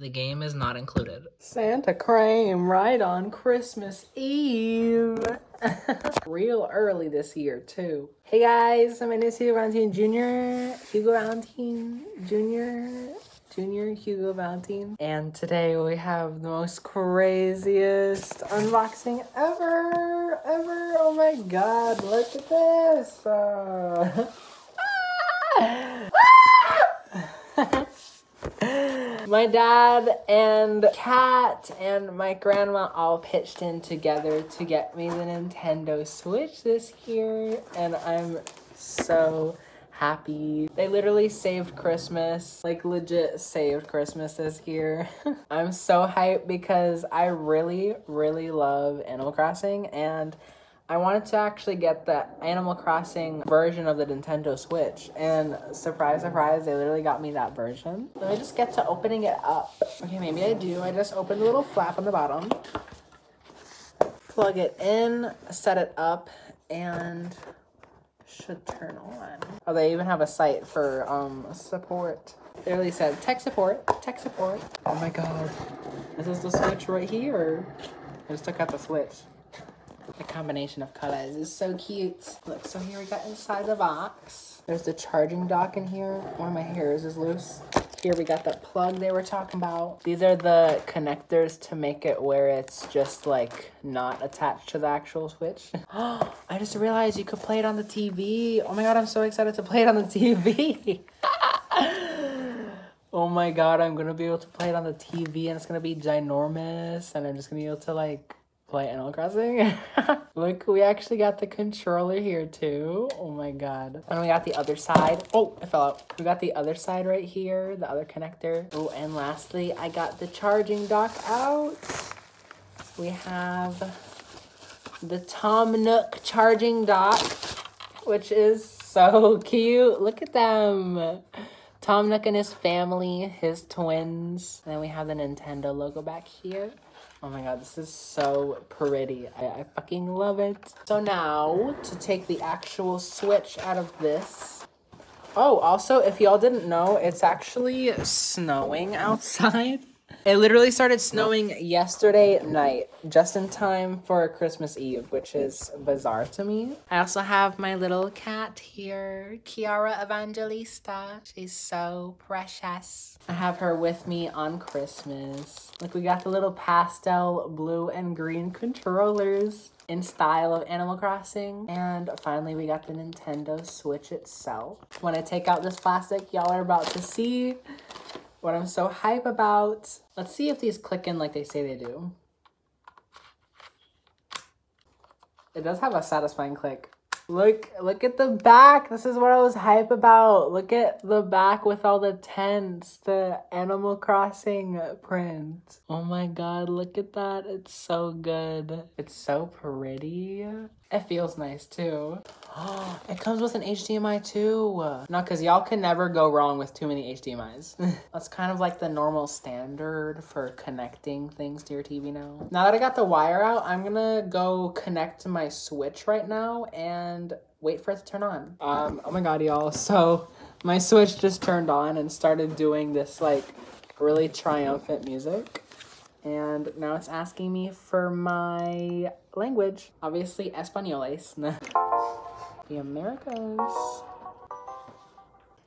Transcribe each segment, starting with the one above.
The game is not included. Santa Crane right on Christmas Eve. Real early this year, too. Hey guys, my name is Hugo Valentin Jr. Hugo Valentin Jr. Junior Hugo Valentin. And today we have the most craziest unboxing ever, ever. Oh my god, look at this. Uh, my dad and Kat and my grandma all pitched in together to get me the Nintendo Switch this year, and I'm so happy. They literally saved Christmas, like legit saved Christmas this year. I'm so hyped because I really, really love Animal Crossing and I wanted to actually get the Animal Crossing version of the Nintendo Switch. And surprise, surprise, they literally got me that version. Let me just get to opening it up. Okay, maybe I do. I just opened the little flap on the bottom. Plug it in, set it up, and should turn on. Oh, they even have a site for um support. They really said tech support, tech support. Oh my god. This is the switch right here. I just took out the switch. The combination of colors is so cute. Look, so here we got inside the box. There's the charging dock in here. One of my hairs is loose. Here we got the plug they were talking about. These are the connectors to make it where it's just like not attached to the actual switch. I just realized you could play it on the TV. Oh my god, I'm so excited to play it on the TV. oh my god, I'm gonna be able to play it on the TV and it's gonna be ginormous and I'm just gonna be able to like play Animal Crossing. Look, we actually got the controller here too. Oh my god. And we got the other side. Oh, it fell out. We got the other side right here, the other connector. Oh, and lastly, I got the charging dock out. We have the Tom Nook charging dock, which is so cute. Look at them. Tom Nook and his family, his twins. And then we have the Nintendo logo back here. Oh my god, this is so pretty. I, I fucking love it. So now, to take the actual switch out of this. Oh, also, if y'all didn't know, it's actually snowing outside. It literally started snowing yesterday night, just in time for Christmas Eve, which is bizarre to me. I also have my little cat here, Kiara Evangelista. She's so precious. I have her with me on Christmas. Look, we got the little pastel blue and green controllers in style of Animal Crossing. And finally, we got the Nintendo Switch itself. When I take out this plastic, y'all are about to see what I'm so hype about. Let's see if these click in like they say they do. It does have a satisfying click. Look, look at the back. This is what I was hype about. Look at the back with all the tents, the Animal Crossing print. Oh my god, look at that. It's so good. It's so pretty. It feels nice too. it comes with an HDMI too. Not because y'all can never go wrong with too many HDMIs. That's kind of like the normal standard for connecting things to your TV now. Now that I got the wire out, I'm gonna go connect to my Switch right now and wait for it to turn on. Um, oh my god, y'all. So my Switch just turned on and started doing this like really triumphant music and now it's asking me for my language. Obviously, Españoles. the Americas.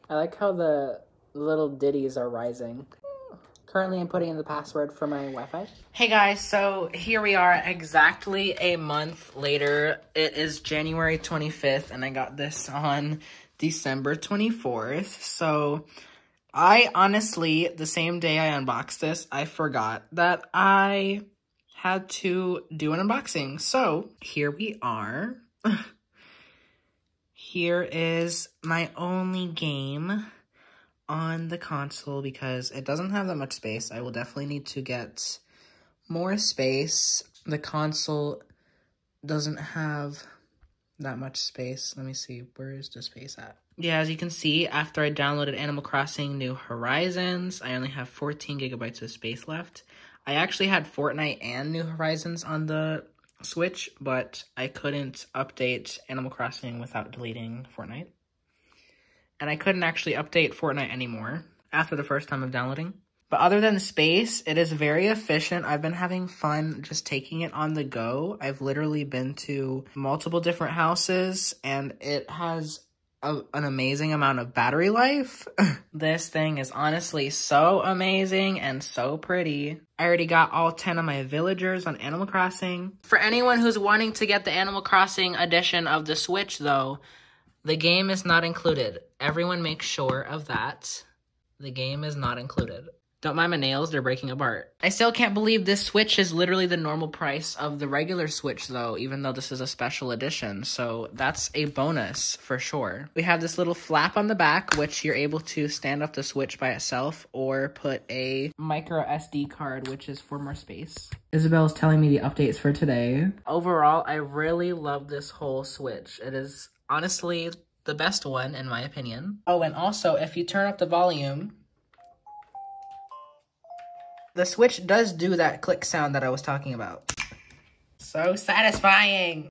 I like how the little ditties are rising. Currently, I'm putting in the password for my Wi-Fi. Hey guys, so here we are exactly a month later. It is January 25th, and I got this on December 24th. So I honestly, the same day I unboxed this, I forgot that I had to do an unboxing. So here we are. here is my only game on the console because it doesn't have that much space. I will definitely need to get more space. The console doesn't have that much space. Let me see, where is the space at? Yeah, as you can see, after I downloaded Animal Crossing New Horizons, I only have 14 gigabytes of space left. I actually had Fortnite and New Horizons on the Switch, but I couldn't update Animal Crossing without deleting Fortnite. And I couldn't actually update Fortnite anymore after the first time of downloading. But other than space, it is very efficient. I've been having fun just taking it on the go. I've literally been to multiple different houses and it has a, an amazing amount of battery life. this thing is honestly so amazing and so pretty. I already got all 10 of my villagers on Animal Crossing. For anyone who's wanting to get the Animal Crossing edition of the Switch though, the game is not included. Everyone make sure of that. The game is not included. Don't mind my nails, they're breaking apart. I still can't believe this Switch is literally the normal price of the regular Switch though, even though this is a special edition. So that's a bonus for sure. We have this little flap on the back, which you're able to stand up the Switch by itself or put a micro SD card, which is for more space. Isabelle's telling me the updates for today. Overall, I really love this whole Switch. It is honestly the best one in my opinion. Oh, and also if you turn up the volume, the Switch does do that click sound that I was talking about. So satisfying!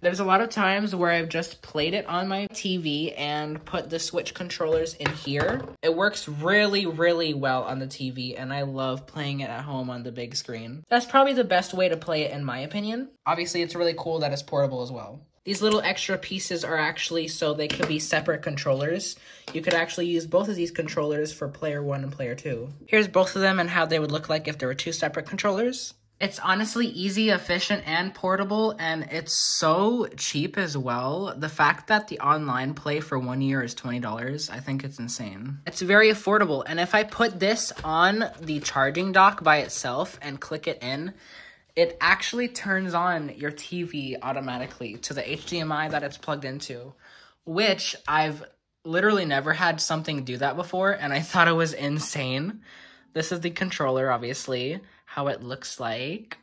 There's a lot of times where I've just played it on my TV and put the Switch controllers in here. It works really, really well on the TV, and I love playing it at home on the big screen. That's probably the best way to play it in my opinion. Obviously, it's really cool that it's portable as well. These little extra pieces are actually so they could be separate controllers. You could actually use both of these controllers for player one and player two. Here's both of them and how they would look like if there were two separate controllers. It's honestly easy, efficient, and portable, and it's so cheap as well. The fact that the online play for one year is $20, I think it's insane. It's very affordable, and if I put this on the charging dock by itself and click it in, it actually turns on your TV automatically to the HDMI that it's plugged into, which I've literally never had something do that before, and I thought it was insane. This is the controller, obviously, how it looks like.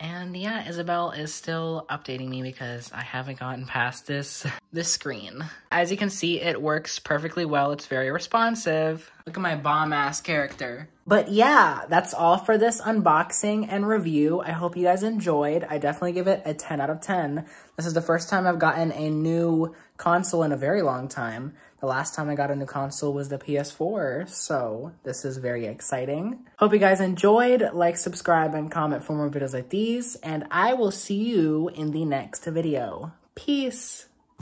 And yeah, Isabelle is still updating me because I haven't gotten past this this screen. As you can see, it works perfectly well. It's very responsive. Look at my bomb-ass character. But yeah, that's all for this unboxing and review. I hope you guys enjoyed. I definitely give it a 10 out of 10. This is the first time I've gotten a new console in a very long time. The last time I got a new console was the PS4, so this is very exciting. Hope you guys enjoyed. Like, subscribe, and comment for more videos like these, and I will see you in the next video. Peace!